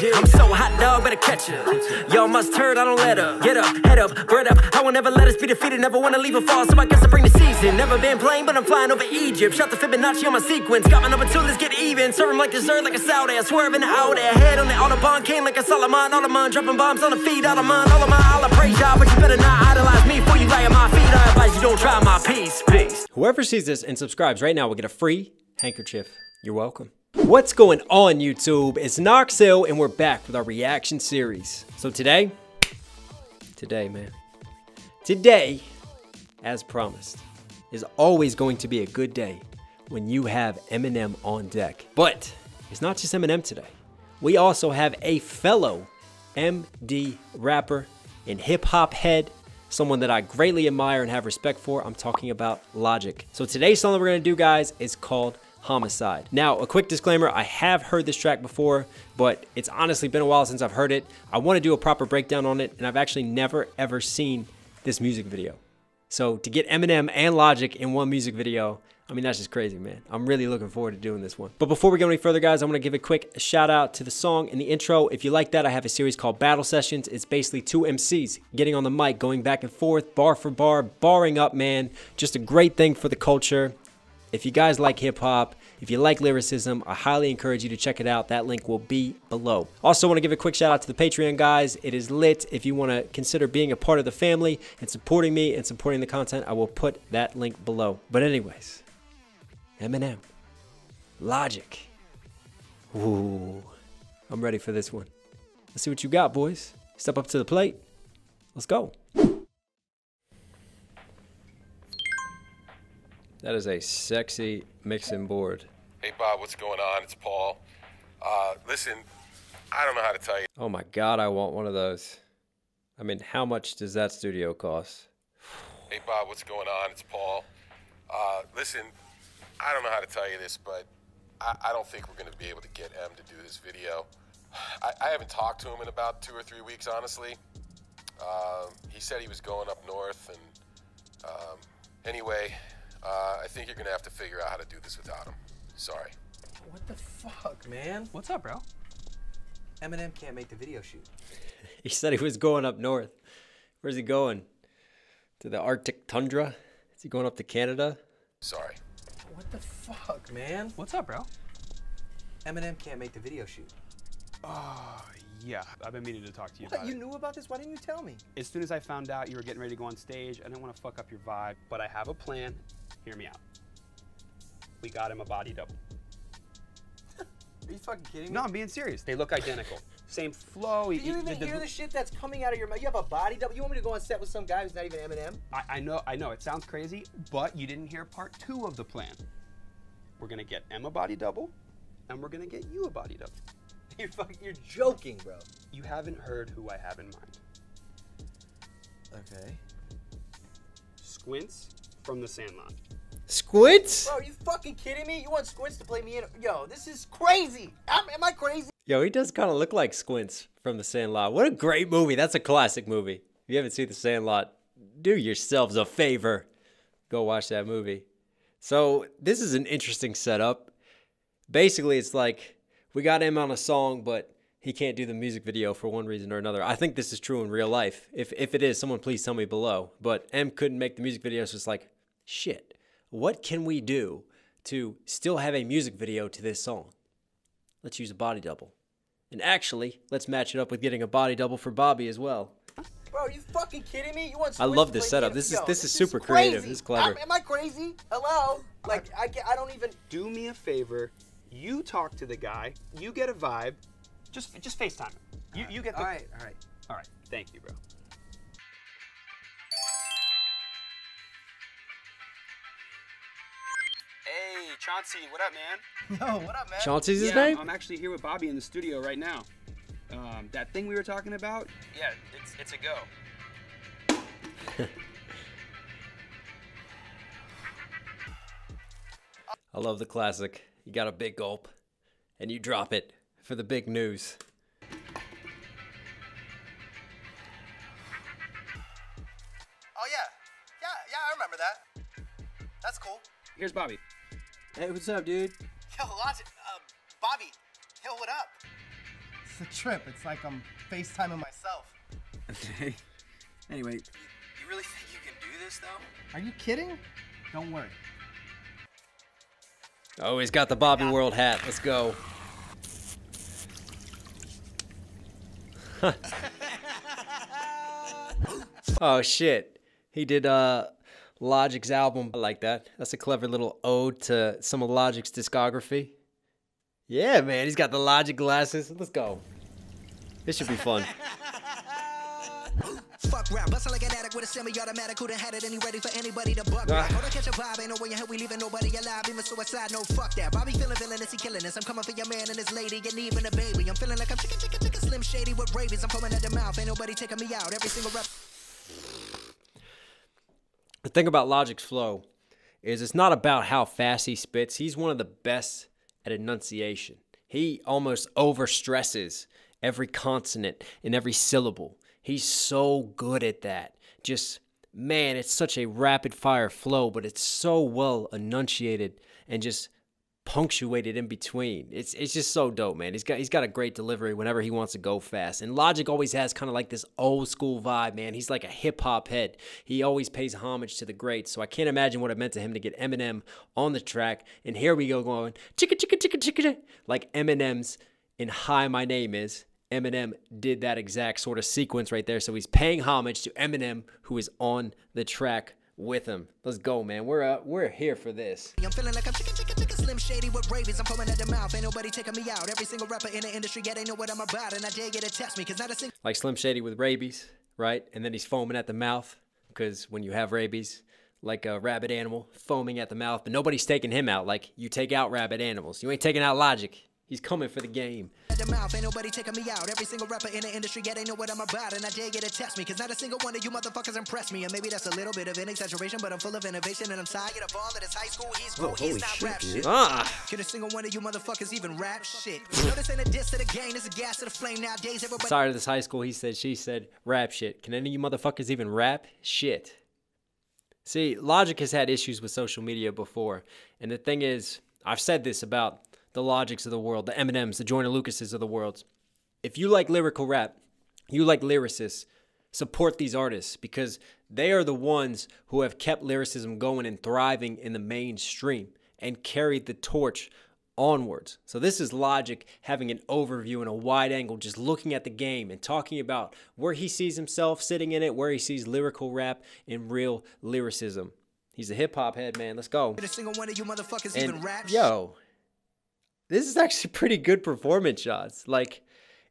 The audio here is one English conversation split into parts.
I'm so hot dog, better catch her. Y'all must turn, I don't let her. Get up, head up, bread up. I will never let us be defeated, never wanna leave a fall, so I guess I bring the season. Never been playing, but I'm flying over Egypt. Shot the Fibonacci on my sequence. Got my number two, let's get even. Serve like dessert, like a. I swerve in the out there. Head on the Autobahn, came like a Solomon. Autobahn, dropping bombs on the feet. Out of mine, all of mine, I'll praise y'all, but you better not idolize me before you lay at my feet. I advise you don't try my peace. Peace. Whoever sees this and subscribes right now will get a free handkerchief. You're welcome. What's going on YouTube? It's Knox Hill and we're back with our reaction series. So today, today man, today, as promised, is always going to be a good day when you have Eminem on deck. But it's not just Eminem today. We also have a fellow MD rapper and hip hop head someone that I greatly admire and have respect for. I'm talking about Logic. So today's song that we're gonna do, guys, is called Homicide. Now, a quick disclaimer, I have heard this track before, but it's honestly been a while since I've heard it. I wanna do a proper breakdown on it, and I've actually never ever seen this music video. So to get Eminem and Logic in one music video, I mean, that's just crazy, man. I'm really looking forward to doing this one. But before we go any further, guys, I want to give a quick shout out to the song in the intro. If you like that, I have a series called Battle Sessions. It's basically two MCs getting on the mic, going back and forth, bar for bar, barring up, man. Just a great thing for the culture. If you guys like hip hop, if you like lyricism, I highly encourage you to check it out. That link will be below. Also, want to give a quick shout out to the Patreon guys. It is lit. If you want to consider being a part of the family and supporting me and supporting the content, I will put that link below. But anyways, Eminem, Logic. Ooh, I'm ready for this one. Let's see what you got, boys. Step up to the plate. Let's go. That is a sexy mixing board. Hey Bob, what's going on? It's Paul. Uh, listen, I don't know how to tell you. Oh my god, I want one of those. I mean, how much does that studio cost? Hey Bob, what's going on? It's Paul. Uh, listen, I don't know how to tell you this, but I, I don't think we're going to be able to get M to do this video. I, I haven't talked to him in about two or three weeks, honestly. Um, he said he was going up north, and um, anyway, uh, I think you're going to have to figure out how to do this without him. Sorry. What the fuck, man? What's up, bro? Eminem can't make the video shoot. He said he was going up north. Where's he going? To the Arctic tundra? Is he going up to Canada? Sorry. What the fuck, man? What's up, bro? Eminem can't make the video shoot. Oh, yeah. I've been meaning to talk to you What? about You it. knew about this? Why didn't you tell me? As soon as I found out you were getting ready to go on stage, I didn't want to fuck up your vibe, but I have a plan. Hear me out. We got him a body double. Are you fucking kidding me? No, I'm being serious. They look identical. Same flow. Do you even hear the shit that's coming out of your mouth? You have a body double. You want me to go on set with some guy who's not even Eminem? I, I know, I know. It sounds crazy, but you didn't hear part two of the plan. We're gonna get Emma body double, and we're gonna get you a body double. You're fucking. You're joking, bro. You haven't heard who I have in mind. Okay. Squints from the Sandlot. Squints? Bro, are you fucking kidding me? You want Squints to play me in? Yo, this is crazy. I'm, am I crazy? Yo, he does kind of look like Squints from The Sandlot. What a great movie. That's a classic movie. If you haven't seen The Sandlot, do yourselves a favor. Go watch that movie. So, this is an interesting setup. Basically, it's like we got him on a song, but he can't do the music video for one reason or another. I think this is true in real life. If, if it is, someone please tell me below. But M couldn't make the music video, so it's like, shit, what can we do to still have a music video to this song? Let's use a body double. And actually, let's match it up with getting a body double for Bobby as well. Bro, are you fucking kidding me? You want I love this setup. This is- Yo, this is super creative. This is clever. I'm- am I crazy? Hello? Like, I, ca- I don't even. do me a favor. You talk to the guy. You get a vibe. Just just FaceTime him. You you get the. All right, all right. All right. Thank you, bro. Chauncey, what up, man? Yo, what up, man? Chauncey's his yeah, name? I'm actually here with Bobby in the studio right now. Um, that thing we were talking about. Yeah, it's it's a go. I love the classic. You got a big gulp, and you drop it for the big news. Oh yeah, yeah, yeah. I remember that. That's cool. Here's Bobby. Hey, what's up, dude? Yo, lots. Of, uh, Bobby. Yo, what up? It's a trip. It's like I'm FaceTiming myself. Okay. Anyway, you really think you can do this though? Are you kidding? Don't worry. Oh, he's got the Bobby World hat. Let's go. oh shit. He did uh Logic's album. I like that. That's a clever little ode to some of Logic's discography. Yeah, man, he's got the Logic glasses. Let's go. This should be fun. Fuck rap, bustle like an addict with a semi-automatic. Who done had it and he ready for anybody to buck rap? Ah. Hold on, catch a vibe, ain't no way in hell we leaving nobody alive. Even suicide, no fuck that. Bobby feeling villainous, he killing us. I'm coming for your man and his lady, and even a baby. I'm feeling like I'm chicken, chicken, chicken, slim shady with rabies. I'm foaming at the mouth, ain't nobody taking me out. Every single rep. The thing about Logic's flow is it's not about how fast he spits. He's one of the best at enunciation. He almost overstresses every consonant and every syllable. He's so good at that. Just man, it's such a rapid fire flow, but it's so well enunciated and just punctuated in between. It's it's just so dope, man. He's got he's got a great delivery whenever he wants to go fast. And Logic always has kind of like this old school vibe, man. He's like a hip hop head. He always pays homage to the greats. So I can't imagine what it meant to him to get Eminem on the track. And here we go going chicka chicka chicka chicka like Eminem's in Hi My Name Is. Eminem did that exact sort of sequence right there. So he's paying homage to Eminem, who is on the track with him. Let's go, man. We're uh, we're here for this. I'm feeling like I'm chicken, chicken, chicken, slim shady with rabies. I'm foaming at the mouth, ain't nobody taking me out. Every single rapper in the industry, yeah, they know what I'm about. And I dare get to test me, cause not a single. Like Slim Shady with rabies, right? And then he's foaming at the mouth because when you have rabies, like a rabid animal foaming at the mouth, but nobody's taking him out. Like you take out rabid animals, you ain't taking out Logic. He's coming for the game. Mouth, ain't nobody taking me out. Every single rapper in the industry, they know what I'm about. And I dare get to test me, cause not a single one of you motherfuckers impress me. And maybe that's a little bit of an exaggeration, but I'm full of innovation and I'm tired of all of this high school. He's cool, he's not rap shit. Ah, Can a single one of you motherfuckers even rap shit? No, this ain't a diss to the game, this is gas to the flame. Nowadays, everybody. sorry to this high school. He said, she said, rap shit. Can any of you motherfuckers even rap shit? See, Logic has had issues with social media before. And the thing is, I've said this about the Logics of the world, the Eminems, the Joyner Lucases of the world. If you like lyrical rap, you like lyricists, support these artists because they are the ones who have kept lyricism going and thriving in the mainstream and carried the torch onwards. So this is Logic having an overview and a wide angle, just looking at the game and talking about where he sees himself sitting in it, where he sees lyrical rap and real lyricism. He's a hip hop head, man. Let's go. Can a single one of you motherfuckers even And yo, this is actually pretty good performance shots. Like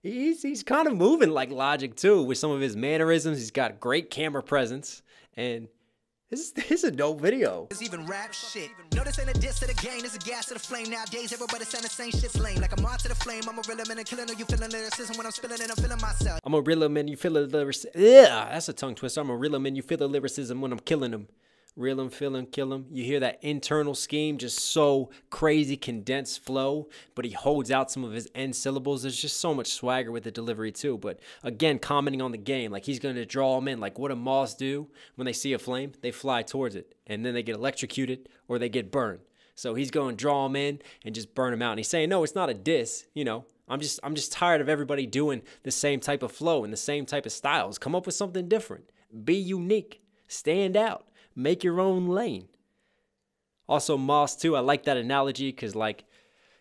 he's he's kind of moving like Logic too with some of his mannerisms. He's got great camera presence, and this is this is a dope video. It's even rap shit. No, this ain't a diss to the game, this is gas to the flame. Nowadays, everybody saying the same shit's lame. Like I'm on to the flame, I'm a real man and killing. You feeling lyricism when I'm spilling it? I'm feeling myself. I'm a real man, you feel the lyricism. Yeah, that's a tongue twister. I'm a real man, you feel the lyricism when I'm killing him. Reel him, feel him, kill him. You hear that internal scheme, just so crazy, condensed flow, but he holds out some of his end syllables. There's just so much swagger with the delivery, too. But again, commenting on the game, like he's going to draw them in. Like what do moths do when they see a flame? They fly towards it, and then they get electrocuted or they get burned. So he's going to draw them in and just burn them out. And he's saying, no, it's not a diss, you know. I'm just I'm just tired of everybody doing the same type of flow and the same type of styles. Come up with something different. Be unique. Stand out. Make your own lane. Also, moths too. I like that analogy because, like,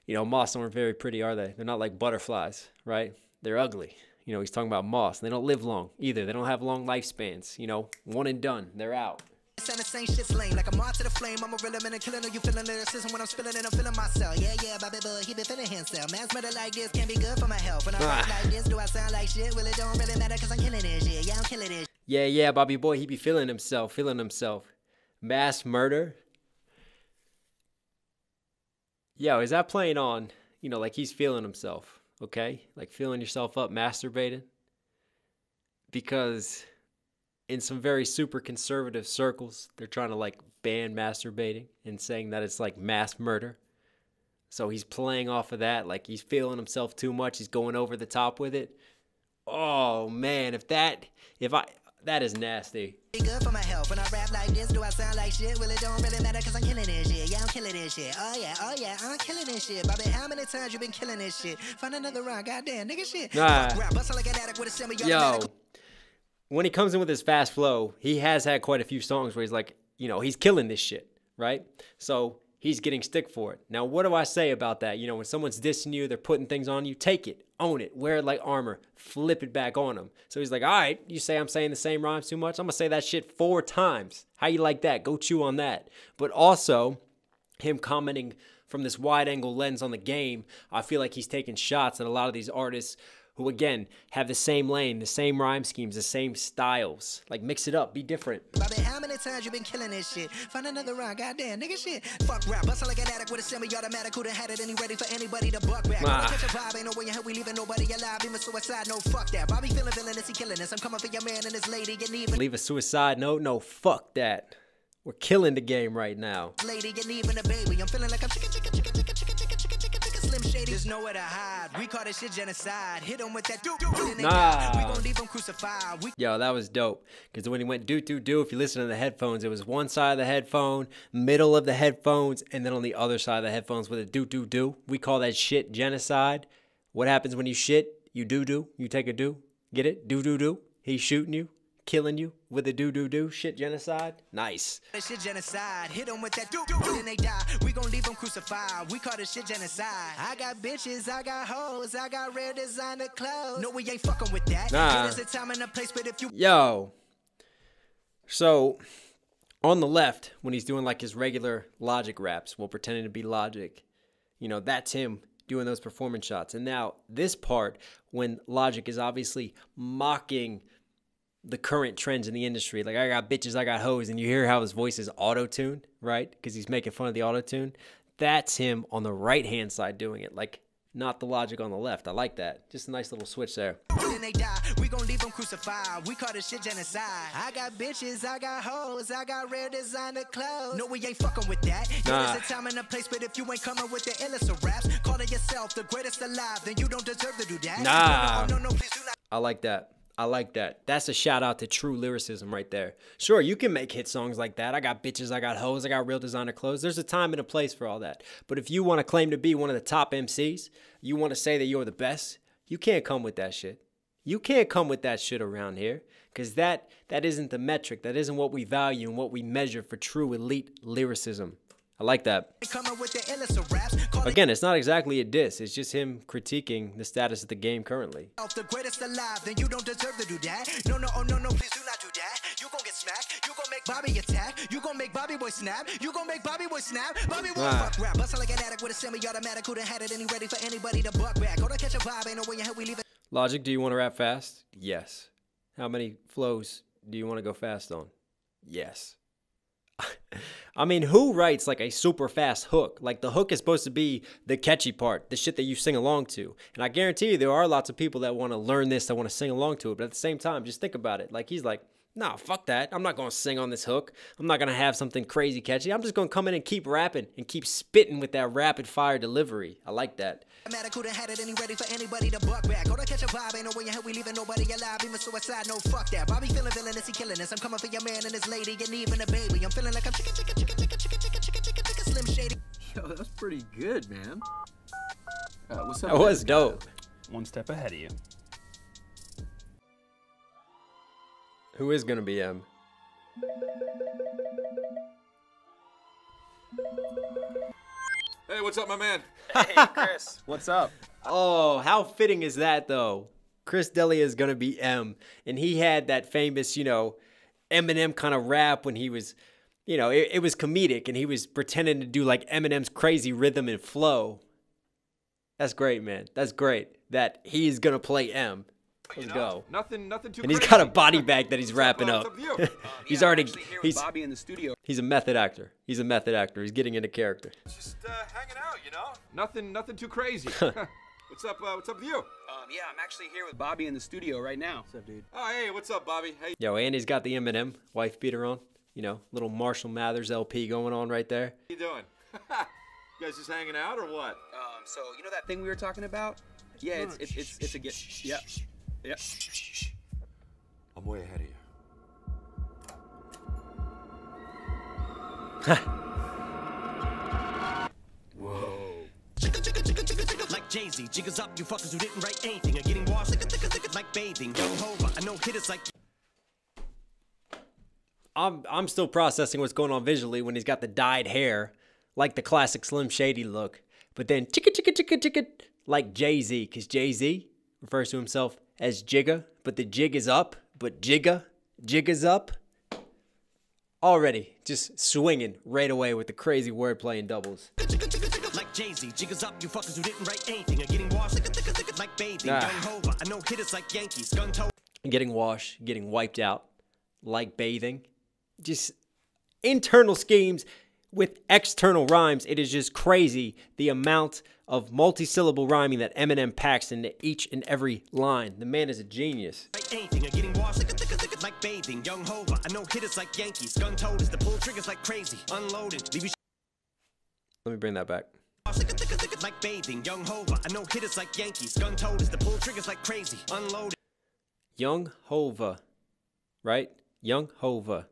you know, moths aren't very pretty, are they? They're not like butterflies, right? They're ugly. You know, he's talking about moths. They don't live long either. They don't have long lifespans. You know, one and done. They're out. Saying the same shit's lame. Like I'm on to the flame, I'm a real man and killing. Are you feeling lyricism when I'm spilling it? I'm feeling myself. Yeah, yeah, Bobby Bud, he be feeling himself. Man's murder like this can be good for my health. When I Ah. like this, do I sound like shit? Well, it don't really matter because I'm killing this shit. Yeah, I'm killing this Yeah, yeah, Bobby Boy, he be feeling himself, feeling himself. Mass murder. Yo, is that playing on, you know, like he's feeling himself, okay? Like feeling yourself up, masturbating? Because in some very super conservative circles, they're trying to like ban masturbating and saying that it's like mass murder. So he's playing off of that, like he's feeling himself too much, he's going over the top with it. Oh man, if that if I That is nasty. Good for my health. When I rap like this, do I sound like shit? Well, it don't really matter because I'm killing this shit. Yeah, I'm killing this shit. Oh, yeah, oh, yeah, I'm killing this shit. Bobby, how many times you been killing this shit? Find another rhyme, goddamn, nigga shit. Nah. Rap, like an addict with a semi Yo, when he comes in with his fast flow, he has had quite a few songs where he's like, you know, he's killing this shit, right? So he's getting stick for it. Now, what do I say about that? You know, when someone's dissing you, they're putting things on you, take it, own it, wear it like armor, flip it back on them. So he's like, all right, you say I'm saying the same rhymes too much? I'm gonna say that shit four times. How you like that? Go chew on that. But also, him commenting from this wide angle lens on the game, I feel like he's taking shots at a lot of these artists who, again, have the same lane, the same rhyme schemes, the same styles. Like, mix it up, be different. Bobby, how many times you been killing this shit? Find another rhyme, goddamn, nigga shit. Fuck rap, bustle like an addict with a semi-automatic who done had it and he ready for anybody to buck back. Ah. Catch a vibe, ain't no way in hell we leaving nobody alive. Even suicide, no fuck that. Bobby feeling villainous, he killing us. I'm coming for your man and his lady, and even Leave a suicide note? No, fuck that. We're killing the game right now. lady, and even a baby. I'm feeling like I'm chicken, chicken, chicken, chicken, shady. There's nowhere to hide. We call this shit genocide. Hit 'em with that doo doo. Nah. We gon' leave 'em crucified. We Yo, that was dope. Because when he went do do do, if you listen to the headphones, it was one side of the headphone, middle of the headphones, and then on the other side of the headphones with a do do do. We call that shit genocide. What happens when you shit? You do do. You take a do. Get it? Do do do. He's shooting you, killing you with a do do do. Shit genocide. Nice. shit genocide. Hit 'em with that doo doo. then they die. We gon' leave 'em crucified. We call this shit genocide. I got bitches, I got hoes, I got rare designer clothes. No, we ain't fucking with that. Nah. There's a time and a place, but if you Yo. So, on the left, when he's doing like his regular logic raps, while pretending to be logic, you know, that's him doing those performance shots. And now, this part, when logic is obviously mocking the current trends in the industry, like I got bitches, I got hoes, and you hear how his voice is auto tuned, right? Because he's making fun of the auto tune. That's him on the right hand side doing it, like not the logic on the left. I like that. Just a nice little switch there. then they die. We gon' leave 'em crucified. We call this shit genocide. I got bitches, I got hoes, I got rare designer clothes. No, we ain't fucking with that. Nah. There's a time and a place, but if you ain't coming with the illest of raps, calling yourself the greatest alive, then you don't deserve to do that. Nah. No, no, no, please do not. I like that. I like that. That's a shout out to true lyricism right there. Sure, you can make hit songs like that. I got bitches, I got hoes, I got real designer clothes. There's a time and a place for all that. But if you want to claim to be one of the top MCs, you want to say that you're the best, you can't come with that shit. You can't come with that shit around here cuz that that isn't the metric. That isn't what we value and what we measure for true elite lyricism. I like that. Again, it's not exactly a diss. It's just him critiquing the status of the game currently. Bobby attack. You gon' make Bobby boy snap. You gon' make Bobby boy snap. Bobby boy Ah. fuck rap. Bustle like an addict with a semi-automatic who done had it and he ready for anybody to buck back. Go to catch a vibe, ain't no way in hell we leaving. Logic, do you want to rap fast? Yes. How many flows do you want to go fast on? Yes. I mean, who writes like a super fast hook? Like the hook is supposed to be the catchy part, the shit that you sing along to. And I guarantee you there are lots of people that want to learn this, that want to sing along to it. But at the same time, just think about it. Like he's like, nah, fuck that. I'm not going to sing on this hook. I'm not going to have something crazy catchy. I'm just going to come in and keep rapping and keep spitting with that rapid fire delivery. I like that. Automatic who done had it and he ready for anybody to buck back. Go to catch a vibe, ain't no way in hell we leaving nobody alive. Even suicide, no fuck that. Bobby feeling villainous, he killing us. I'm coming for your man and his lady, and even a baby. I'm feeling like I'm chicken, chicken, chicken, chicken, chicken, chicken, chicken, chicken, chicken, slim shady. Yo, that was pretty good, man. Uh, what's up? That was dope. One step ahead of you. Who is going to be M? Hey, what's up, my man? Hey, Chris. What's up? Oh, how fitting is that though? Chris D'Elia is gonna be M, and he had that famous, you know, Eminem kind of rap when he was, you know, it, it was comedic, and he was pretending to do like Eminem's crazy rhythm and flow. That's great, man. That's great that he's gonna play M. Let's go. Nothing, nothing too. And he's got a body bag that he's wrapping What's up. up with you? he's Yeah, already actually here with he's Bobby in the studio. he's a method actor. He's a method actor. He's getting into character. Just uh, hanging out, you know. Nothing, nothing too crazy. what's up? Uh, what's up with you? Um, yeah, I'm actually here with Bobby in the studio right now. What's up, dude? Oh, hey, what's up, Bobby? Hey. Yo, Andy's got the Eminem wife beater on. You know, little Marshall Mathers LP going on right there. How you doing? you guys just hanging out or what? Um, so you know that thing we were talking about? Yeah, it's it's it's, it's a get. Yeah. Yeah. Shh, shh, shh. I'm way ahead of you. Whoa. Jay-Z. Jiggas up, you fuckers who didn't write anything are getting washed. Chicka, chicka, chicka, like bathing. Yo, I know hitters like... I'm, I'm still processing what's going on visually when he's got the dyed hair, like the classic Slim Shady look. But then, chicka, chicka, chicka, chicka, like Jay Z, because Jay Z refers to himself as Jigga, but the jig is up, but Jigga, Jigga's up. Already just swinging right away with the crazy wordplay and doubles. Like Jay Z, jiggers up, you fuckers who didn't write anything are getting washed like bathing. Ah. Young Hova, I know hitters like Yankees, gun toe. getting washed, getting wiped out, like bathing. Just internal schemes with external rhymes. It is just crazy the amount of multi-syllable rhyming that Eminem packs into each and every line. The man is a genius. Write anything are getting washed like bathing. Young Hova, I know hitters like Yankees, gun toters, the pull triggers like crazy. Unloaded, Let me bring that back. like bathing. Young Hova, I know hitters like Yankees, gun toters, the pull triggers like crazy. Unloaded. Young Hova, right? Young Hova.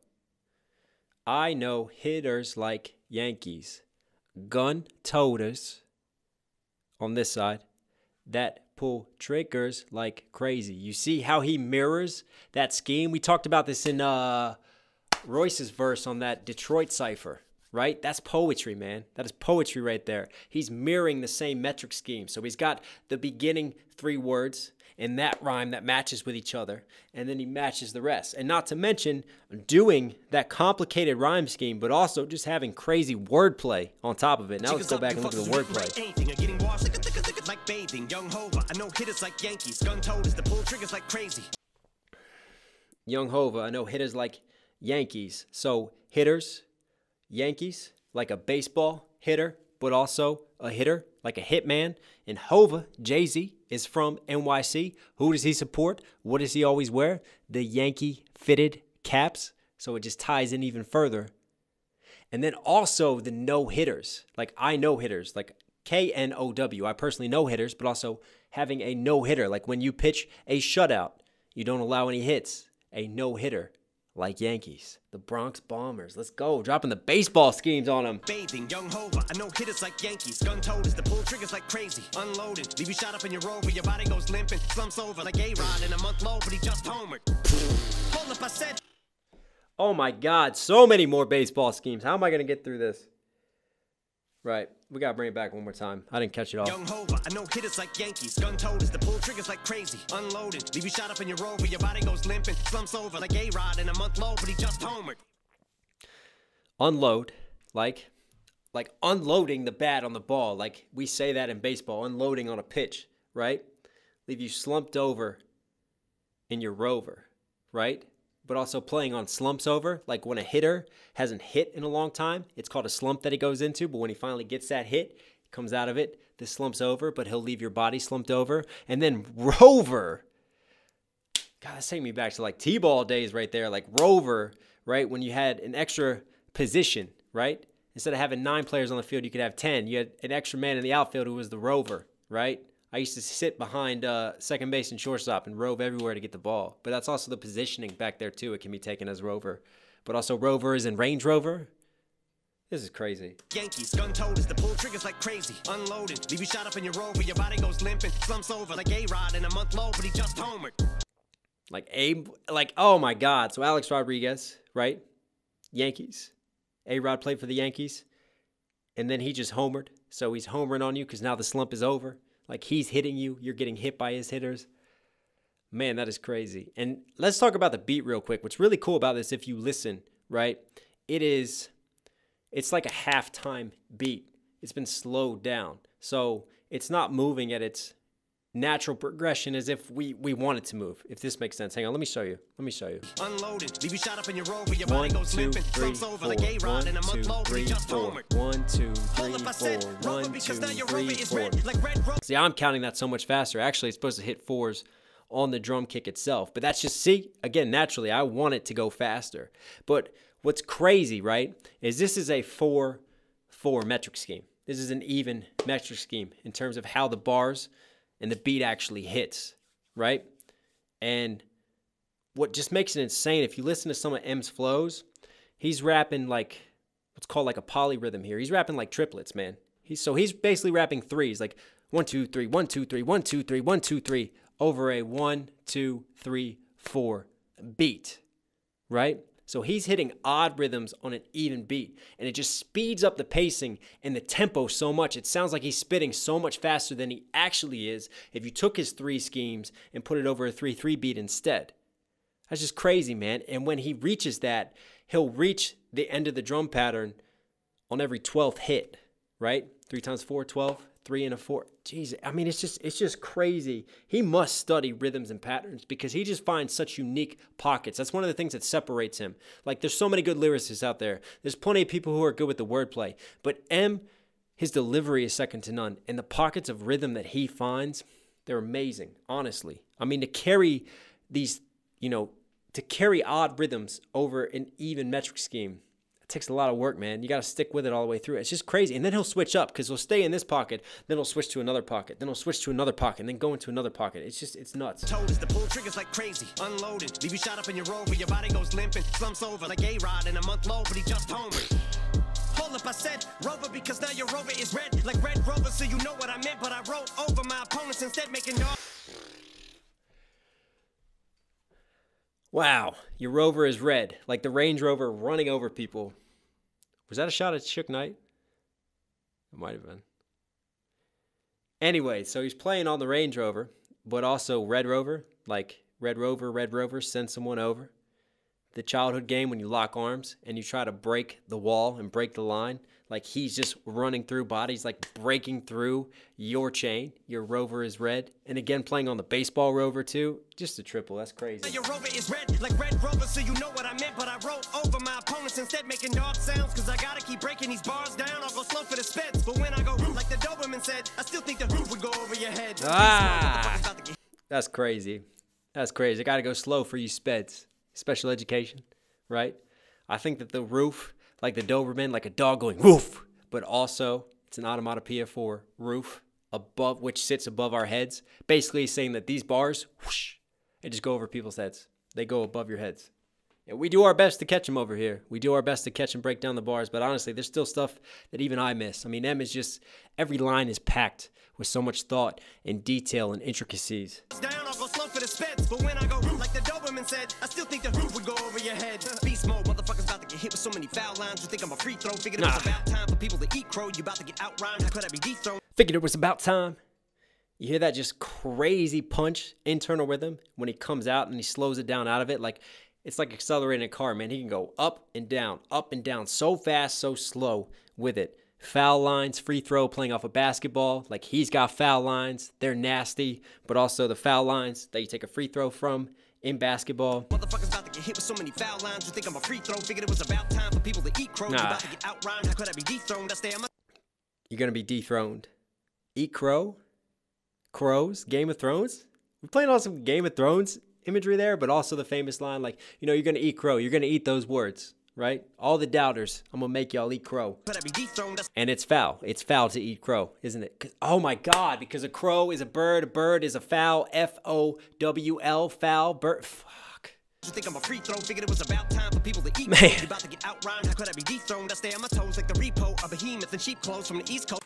I know hitters like Yankees, gun toters on this side that pull triggers like crazy. You see how he mirrors that scheme? We talked about this in uh, Royce's verse on that Detroit cipher, right? That's poetry, man. That is poetry right there. He's mirroring the same metric scheme. So he's got the beginning three words in that rhyme that matches with each other, and then he matches the rest. And not to mention doing that complicated rhyme scheme, but also just having crazy wordplay on top of it. Now let's go back and look at the wordplay. Anything are getting washed like bathing. Young Hova, I know hitters like Yankees, gun toters, the pull triggers like crazy. Young Hova, I know hitters like Yankees. So hitters, Yankees, like a baseball hitter, but also a hitter, like a hitman. And Hova, Jay Z, is from NYC. Who does he support? What does he always wear? The Yankee fitted caps. So it just ties in even further. And then also the no hitters. Like I know hitters, like K N O W. I personally know hitters, but also having a no hitter. Like when you pitch a shutout, you don't allow any hits. A no hitter, like Yankees, the Bronx Bombers. Let's go, dropping the baseball schemes on them. Bathing, young Hova, I know hitters like Yankees, gun toters, the pull triggers like crazy. Unloaded, leave you shot up in your rover, your body goes limping, slumps over like A-Rod in a month low, but he just homered. Hold up, I said. Oh my God, so many more baseball schemes. How am I gonna get through this? Right, we gotta bring it back one more time. I didn't catch it all. Young Hova, I know hitters like Yankees, gun toters, the pull triggers like crazy. Unloaded, leave you shot up in your rover, your body goes limping, slumps over like A-Rod in a month low, but he just homered. Unload, like, like unloading the bat on the ball. Like we say that in baseball, unloading on a pitch, right? Leave you slumped over in your rover, right? But also playing on slumps over, like when a hitter hasn't hit in a long time, it's called a slump that he goes into. But when he finally gets that hit, comes out of it, the slump's over, but he'll leave your body slumped over. And then rover, God, that's taking me back to like T-ball days right there, like rover, right? When you had an extra position, right? Instead of having nine players on the field, you could have 10. You had an extra man in the outfield who was the rover, right? I used to sit behind uh, second base and shortstop and rove everywhere to get the ball. But that's also the positioning back there, too. It can be taken as rover. But also rover is in Range Rover. This is crazy. Yankees, gun toters, the pull triggers like crazy. Unloaded, leave you shot up in your rover, your body goes limping, slumps over like A-Rod in a month low, but he just homered. Like a like oh my God! So Alex Rodriguez, right? Yankees. A Rod played for the Yankees, and then he just homered. So he's homering on you because now the slump is over. Like he's hitting you, you're getting hit by his hitters. Man, that is crazy. And let's talk about the beat real quick. What's really cool about this, if you listen, right? It is, it's like a halftime beat. It's been slowed down, so it's not moving at its natural progression as if we we want it to move. If this makes sense. Hang on, let me show you. Let me show you. Unloaded, leave you shot up in your rover, your body goes limping, over like One, in a month low, three, just four. homered. One, two, three, Hold up, I said, four. rover, One, two, now your three, rover is red, like red ro- See, I'm counting that so much faster. Actually, it's supposed to hit fours on the drum kick itself. But that's just, see, again, naturally, I want it to go faster. But what's crazy, right, is this is a 4 4 metric scheme. This is an even metric scheme in terms of how the bars and the beat actually hits, right? And what just makes it insane, if you listen to some of M's flows, he's rapping like, what's called like a polyrhythm here. He's rapping like triplets, man. He's so he's basically rapping threes, like one, two, three, one, two, three, one, two, three, one, two, three, over a one, two, three, four beat, right? So he's hitting odd rhythms on an even beat, and it just speeds up the pacing and the tempo so much. It sounds like he's spitting so much faster than he actually is if you took his three schemes and put it over a 3 3 beat instead. That's just crazy, man. And when he reaches that, he'll reach the end of the drum pattern on every 12th hit, right? Three times four, 12, three and a four. Jeez, I mean, it's just it's just crazy. He must study rhythms and patterns because he just finds such unique pockets. That's one of the things that separates him. Like, there's so many good lyricists out there. There's plenty of people who are good with the wordplay, but M, his delivery is second to none, and the pockets of rhythm that he finds, they're amazing. Honestly, I mean, to carry these, you know, to carry odd rhythms over an even metric scheme it takes a lot of work, man. You got to stick with it all the way through. It's just crazy. And then he'll switch up because he'll stay in this pocket, then he'll switch to another pocket, then he'll switch to another pocket, and then go into another pocket. It's just, it's nuts. Told us to pull triggers like crazy, unloaded. Leave you shot up in your rover, your body goes limping, slumps over like A Rod in a month low, but he just homered. Hold up, I said Rover because now your Rover is red, like Red Rover, so you know what I meant. But I wrote over my opponents instead, making y'all. Wow, your Rover is red, like the Range Rover running over people. Was that a shot at Suge Knight? It might have been. Anyway, so he's playing on the Range Rover, but also Red Rover, like Red Rover, Red Rover, send someone over. The childhood game when you lock arms and you try to break the wall and break the line. Like he's just running through bodies, like breaking through your chain. Your rover is red. And again, playing on the baseball rover too. Just a triple. That's crazy. Your rover is red, like Red Rover, so you know what I meant. But I wrote over my opponents instead, making dog sounds. Cause I gotta keep breaking these bars down. I'll go slow for the spits. But when I go, like the Doberman said, I still think the roof would go over your head. Ah, that's crazy. That's crazy. I gotta go slow for you speds. Special education, right? I think that the roof like the Doberman, like a dog going woof, but also it's an onomatopoeia for roof above, which sits above our heads. Basically, saying that these bars, whoosh, they just go over people's heads. They go above your heads. And we do our best to catch them over here. We do our best to catch and break down the bars, but honestly, there's still stuff that even I miss. I mean, M is just every line is packed with so much thought and detail and intricacies. Down, I'll go slow for the spits. But when I go, like the Doberman said, I still think the roof would go over your head. Beast mode, motherfuckers about to get hit with so many foul lines. You think I'm a free throw? Figured it was about time for people to eat crow. You about to get outrhymed. How could I be dethroned? Figured it was about time. You hear that just crazy punch, internal rhythm when he comes out and he slows it down out of it. Like it's like accelerating a car, man. He can go up and down, up and down, so fast, so slow with it. Foul lines, free throw, playing off a basketball. Like he's got foul lines. They're nasty, but also the foul lines that you take a free throw from in basketball. Motherfuckers about to get hit with so many foul lines. You think I'm a free throw? Figured it was about time for people to eat crow. Nah. about to get outrhymed. How could I be dethroned? I stay on my You're gonna be dethroned. Eat crow, crows, Game of Thrones. We're playing on some Game of Thrones imagery there, but also the famous line like, you know, you're gonna eat crow. You're gonna eat those words, right? All the doubters, I'm gonna make y'all eat crow. could I be dethroned? I And it's foul. It's foul to eat crow, isn't it? oh my God! Because a crow is a bird. A bird is a fowl. F O W L. Foul. Bird. Fuck. You think I'm a free throw? Figured it was about time for people to eat Man. You about to get outrhymed. How could I be dethroned? I stay on my toes like the repo. A behemoth in sheep clothes from the East Coast.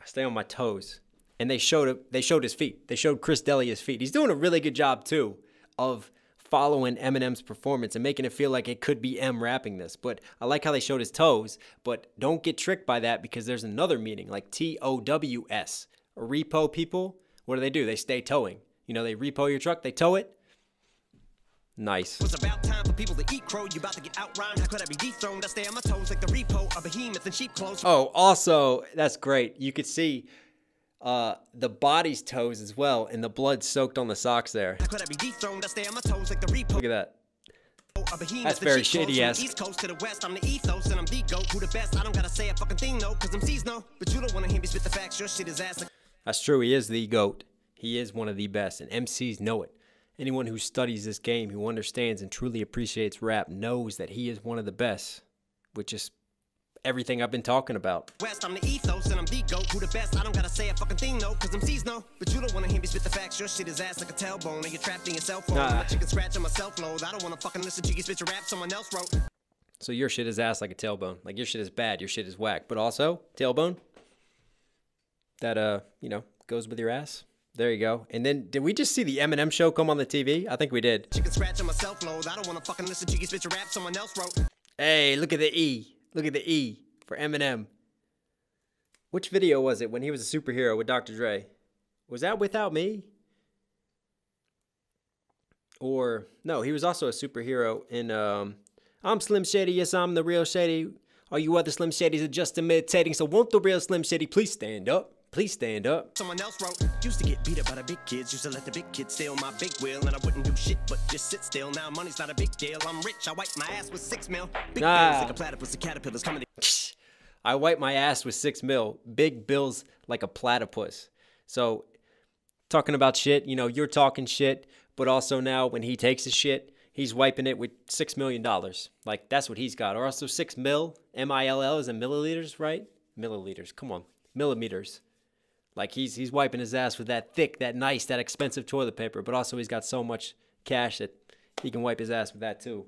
I stay on my toes. And they showed. They showed his feet. They showed Chris D'Elia's feet. He's doing a really good job too of following Eminem's performance and making it feel like it could be M rapping this. But I like how they showed his toes. But don't get tricked by that because there's another meaning like T O W S. Repo people. What do they do? They stay towing. You know, they repo your truck. They tow it. Nice. was about time for people to eat crow. You about to get outrhymed. How could I be dethroned? I stay on my toes like the repo. A behemoth in sheep clothes. Oh, also, that's great. You could see uh, the body's toes as well, and the blood soaked on the socks there. How could I be dethroned? I stay on my toes like the repo. Look at that. That's very shady-esque. the East Coast to the West, I'm the ethos and I'm the goat. Who the best? I don't gotta say a fucking thing, no, cause MCs know. But you don't wanna hear me spit the facts. Your shit is ass. Like That's true. He is the GOAT. He is one of the best, and MCs know it. Anyone who studies this game, who understands and truly appreciates rap, knows that he is one of the best, which is everything I've been talking about. West, I'm the ethos and I'm the goat. Who the best? I don't gotta say a fucking thing, no, cause MCs know. But you don't wanna hear me spit the facts. Your shit is ass like a tailbone. And you're trapped in your cell phone. My chicken scratch on my self load. I don't wanna fucking listen to you spit your rap someone else wrote. So your shit is ass like a tailbone. Like your shit is bad. Your shit is whack. But also tailbone. That uh, you know, goes with your ass. There you go. And then did we just see the Eminem show come on the TV? I think we did. Chicken scratch on my self load. I don't wanna fucking listen to you spit your rap someone else wrote. Hey, look at the E. Look at the E for Eminem. Which video was it when he was a superhero with Dr. Dre? Was that Without Me? Or no, he was also a superhero in um I'm Slim Shady, yes I'm the real Shady. All you other Slim Shadys are just imitating, so won't the real Slim Shady please stand up? Please stand up. Someone else wrote. Used to get beat up by the big kids. Used to let the big kids on my big wheel. And I wouldn't do shit but just sit still. Now money's not a big deal. I'm rich. I wipe my ass with six mil. Big Ah. bills like a platypus. The caterpillars coming to I wipe my ass with six mil. Big bills like a platypus. So, talking about shit, you know, you're talking shit, but also now when he takes his shit, he's wiping it with six million dollars. Like that's what he's got. Or also six mil, M I L L is in milliliters, right? Milliliters. Come on, millimeters. Like he's he's wiping his ass with that thick, that nice, that expensive toilet paper. But also he's got so much cash that he can wipe his ass with that too.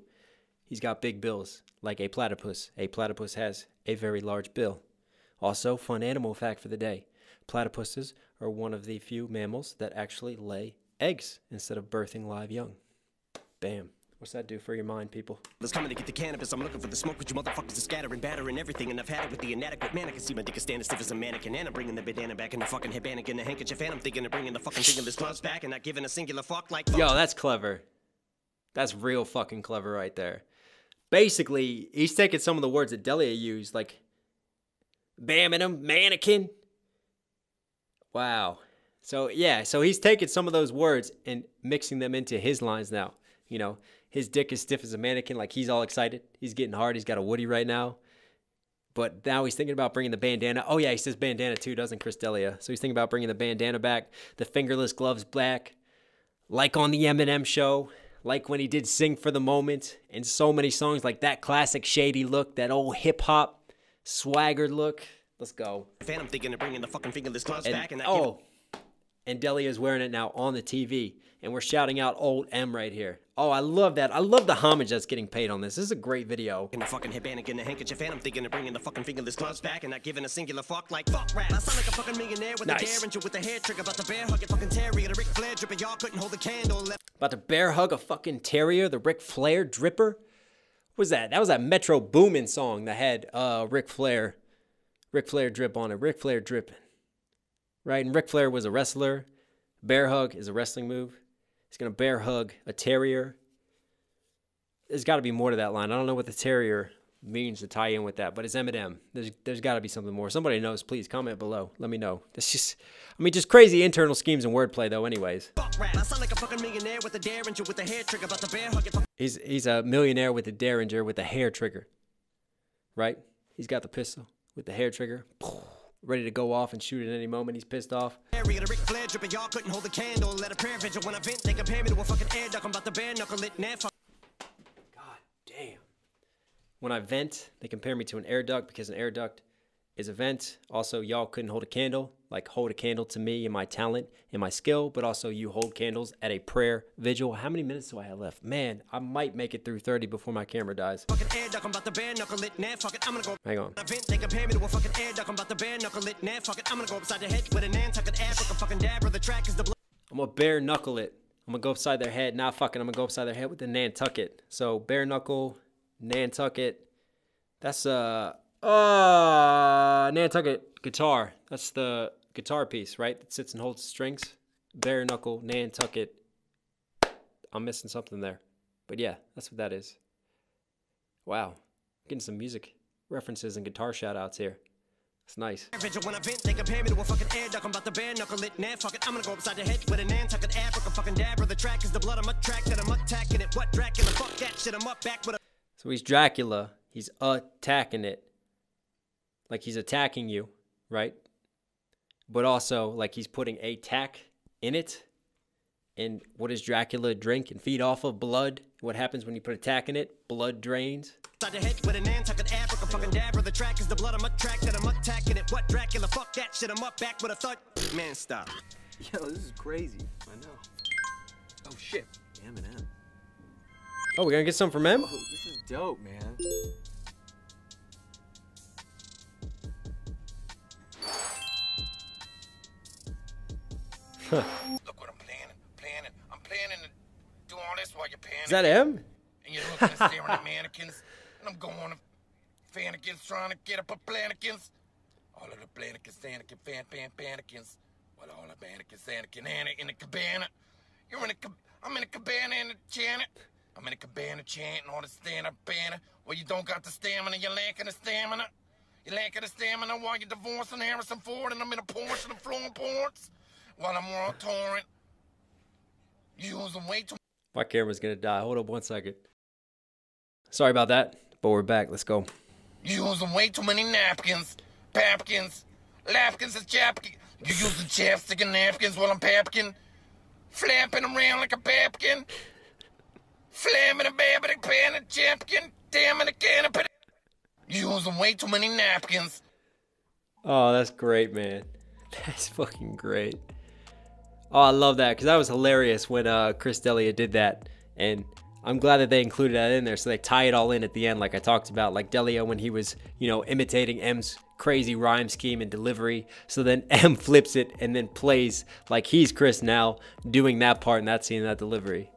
He's got big bills, like a platypus. A platypus has a very large bill. Also, fun animal fact for the day platypuses are one of the few mammals that actually lay eggs instead of birthing live young. Bam. What's that do for your mind, people? Let's coming to get the cannabis. I'm looking for the smoke, but you motherfuckers are scattering, battering everything. And I've had it with the inadequate man. I can see my dick is standing stiff as a mannequin. And I'm bringing the bandana back in the fucking headband in the handkerchief. And I'm thinking of bringing the fucking fingerless gloves back and not giving a singular fuck like Yo, that's clever. That's real fucking clever right there. Basically, he's taking some of the words that D'Elia used, like bamming him, mannequin. Wow. So yeah, so he's taking some of those words and mixing them into his lines now. You know, his dick is stiff as a mannequin, like he's all excited. He's getting hard. He's got a Woody right now. But now he's thinking about bringing the bandana. Oh yeah, he says bandana too, doesn't Chris D'Elia? So he's thinking about bringing the bandana back, the fingerless gloves back, like on the Eminem show, like when he did "Sing for the Moment" and so many songs like that classic shady look, that old hip hop swaggered look. Let's go. I'm thinking of bringing the fucking fingerless gloves And- back and oh, giving oh, and D'Elia's wearing it now on the TV, and we're shouting out "Old M" right here. Oh, I love that. I love the homage that's getting paid on this. This is a great video. in the fucking headband and the handkerchief. And I'm thinking of bringing the fucking fingerless gloves back and not giving a singular fuck like fuck rap. I sound like a fucking millionaire with Nice. a derringer with a hair trigger. About the bear hugging fucking terrier, the Ric Flair dripper, Y'all couldn't hold a candle. About to bear hug a fucking terrier, the Ric Flair dripper. What was that? That was that Metro Boomin song that had uh Ric Flair, Ric Flair drip on it. Ric Flair dripping, right? And Ric Flair was a wrestler. Bear hug is a wrestling move. He's gonna bear hug a terrier. There's got to be more to that line. I don't know what the terrier means to tie in with that, but it's Eminem. There's there's got to be something more. Somebody knows, please comment below. Let me know. That's just, I mean, just crazy internal schemes and wordplay though. Anyways. fuck rap. I sound like a fucking millionaire with a derringer with a hair trigger. About the bear hugging fucking He's he's a millionaire with a derringer with a hair trigger. Right? He's got the pistol with the hair trigger. Ready to go off and shoot at any moment. He's pissed off. terrier, the Ric Flair dripping. Y'all couldn't hold a candle. Let a prayer vigil when I vent. They compare me to a fucking air duck. I'm about to bare knuckle it. Nah, fuck. Damn. When I vent, they compare me to an air duct because an air duct is a vent. Also, y'all couldn't hold a candle, like hold a candle to me and my talent and my skill, but also you hold candles at a prayer vigil. How many minutes do I have left? Man, I might make it through 30 before my camera dies. Fucking air duck. I'm about to bare knuckle it. Nah, fuck it. I'm gonna go. Hang on. I vent, they compare me to a fucking air duck. I'm about to bare knuckle it. Nah, fuck it. I'm gonna go upside the head with a Nantucket Africa fucking dabber. The track is the blood. I'm gonna bare knuckle it. I'm gonna go upside their head. Nah, fucking, I'm gonna go upside their head with the Nantucket. So bare knuckle, Nantucket. That's uh, uh, Nantucket guitar. That's the guitar piece, right? That sits and holds strings. Bare knuckle, Nantucket. I'm missing something there, but yeah, that's what that is. Wow, getting some music references and guitar shout outs here. It's nice. When I vent, they compare me to a fucking air duck. I'm about to bare knuckle it. Nah, fuck it. I'm gonna go upside the head with a Nantucket Africa fucking dabber. The track is the blood. I'm attracted. I'm attacking it. What Dracula? Fuck that shit. I'm up back with a. So he's Dracula. He's attacking it. Like he's attacking you, right? But also, like he's putting a tack in it. And what does Dracula drink and feed off of? Blood. What happens when you put a tack in it? Blood drains. Upside the head with a Nantucket Africa fucking dabber. The track is the blood. I'm attracted. I'm attacking it. What Dracula? Fuck that shit. I'm up back with a thud. Man, stop. Yo, this is crazy. I know. Oh shit. Eminem. Oh, we're gonna get some from him? Oh, this is dope, man. Look what I'm planning. Planning. I'm planning to do all this while you're panicking. Is that him? And you're looking and staring at mannequins. And I'm going to fanikins trying to get up a plannikins. All of the plannikins, Anakin, fan, fan, panikins. Well, all the mannequins, Anakin, Anna in the cabana. You're in a cab- I'm in a cabana in a Janet. I'm in a cabana chanting on the stand-up banner. Well, you don't got the stamina, you're lacking the stamina. You're lacking the stamina while you're divorcing Harrison Ford and I'm in a Porsche and I'm flowing ports while I'm on torrent. You using way too My camera's gonna die. Hold up one second. Sorry about that, but we're back. Let's go. You using way too many napkins, papkins, lapkins and chapkins. You using chapstick and napkins while I'm papkin, flapping around like a papkin, flamming a babbing pan and champkin, damn it, a can of You using way too many napkins. Oh, that's great, man. That's fucking great. Oh, I love that because that was hilarious when uh, Chris D'Elia did that, and I'm glad that they included that in there so they tie it all in at the end, like I talked about, like D'Elia when he was, you know, imitating M's crazy rhyme scheme and delivery. So then M flips it and then plays like he's Chris now doing that part and that scene, that delivery.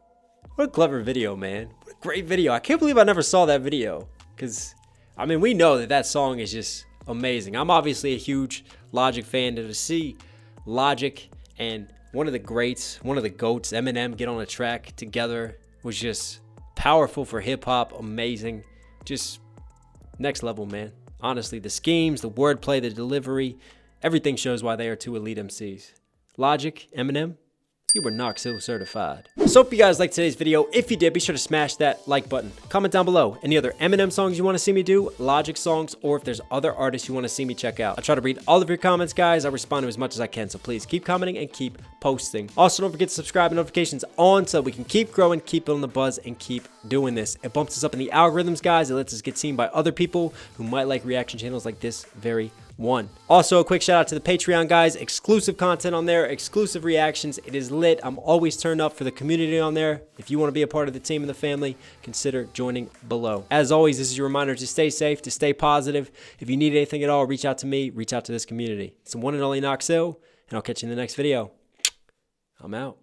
What a clever video, man! What a great video! I can't believe I never saw that video because, I mean, we know that that song is just amazing. I'm obviously a huge Logic fan to see Logic and one of the greats, one of the goats, Eminem, get on a track together was just powerful for hip hop, amazing, just next level, man. Honestly, the schemes, the wordplay, the delivery, everything shows why they are two elite MCs. Logic, Eminem, you were Knox Hill certified. So hope you guys liked today's video. If you did, be sure to smash that like button. Comment down below any other Eminem songs you want to see me do, Logic songs, or if there's other artists you want to see me check out. I try to read all of your comments, guys. I respond to as much as I can, so please keep commenting and keep posting. Also, don't forget to subscribe and notifications on so we can keep growing, keep on the buzz, and keep doing this. It bumps us up in the algorithms, guys. It lets us get seen by other people who might like reaction channels like this very one. Also, a quick shout out to the Patreon guys. Exclusive content on there, exclusive reactions. It is lit. I'm always turned up for the community on there. If you want to be a part of the team and the family, consider joining below. As always, this is your reminder to stay safe, to stay positive. If you need anything at all, reach out to me, reach out to this community. It's the one and only Knox and I'll catch you in the next video. I'm out.